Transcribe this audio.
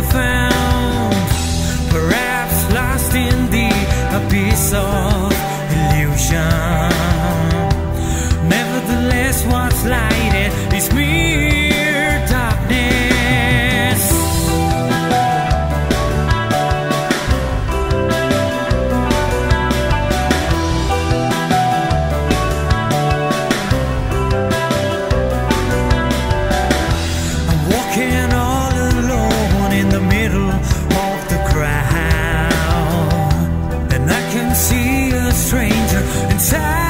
never found, perhaps lost in the abyss of. stranger inside.